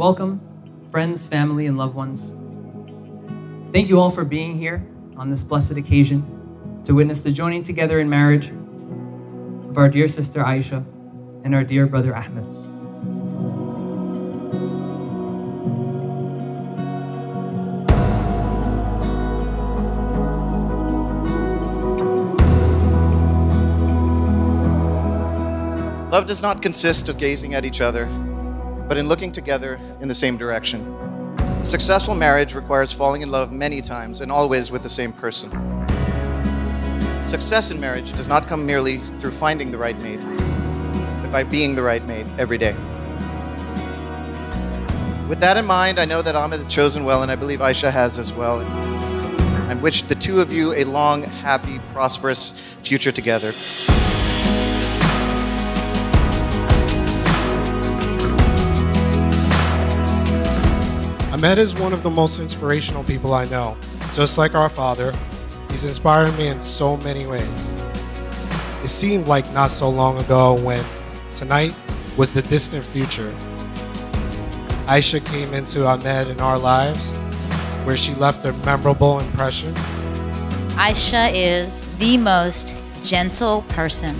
Welcome, friends, family, and loved ones. Thank you all for being here on this blessed occasion to witness the joining together in marriage of our dear sister Ayesha and our dear brother Ahmed. Love does not consist of gazing at each other, but in looking together in the same direction. Successful marriage requires falling in love many times and always with the same person. Success in marriage does not come merely through finding the right mate, but by being the right mate every day. With that in mind, I know that Ahmed has chosen well, and I believe Ayesha has as well. I wish the two of you a long, happy, prosperous future together. Ahmed is one of the most inspirational people I know. Just like our father, he's inspired me in so many ways. It seemed like not so long ago when tonight was the distant future. Ayesha came into Ahmed in our lives, where she left a memorable impression. Ayesha is the most gentle person.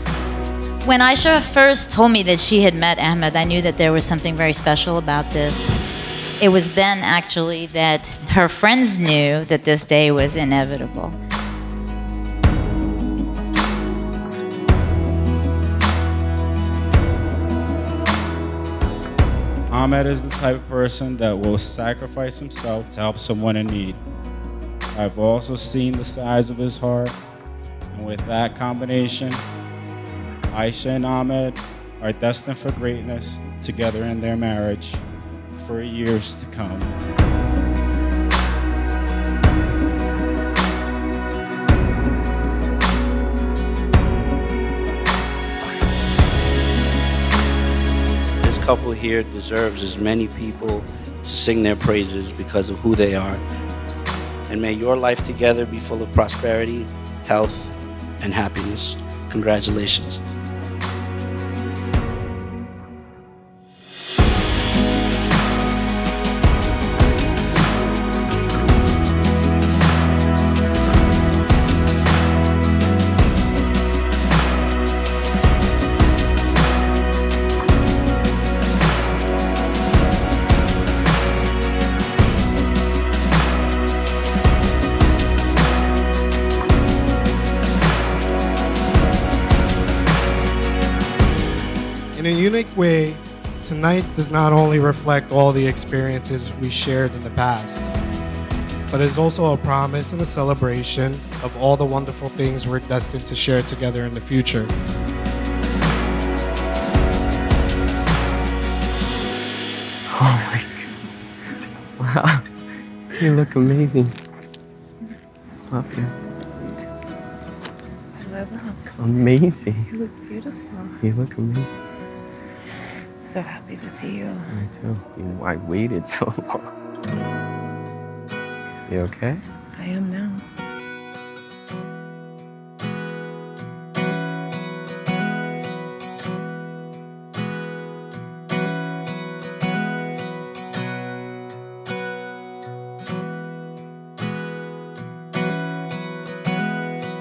When Ayesha first told me that she had met Ahmed, I knew that there was something very special about this. It was then actually that her friends knew that this day was inevitable. Ahmed is the type of person that will sacrifice himself to help someone in need. I've also seen the size of his heart, and with that combination, Ayesha and Ahmed are destined for greatness together in their marriage for years to come. This couple here deserves as many people to sing their praises because of who they are. And may your life together be full of prosperity, health, and happiness. Congratulations. In a unique way, tonight does not only reflect all the experiences we shared in the past, but is also a promise and a celebration of all the wonderful things we're destined to share together in the future. Oh my god. Wow. You look amazing. Love you. Amazing. You look beautiful. You look amazing. So happy to see you. Me too. You- I waited so long. You okay? I am now.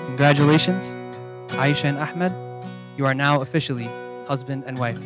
Congratulations, Ayesha and Ahmed. You are now officially husband and wife.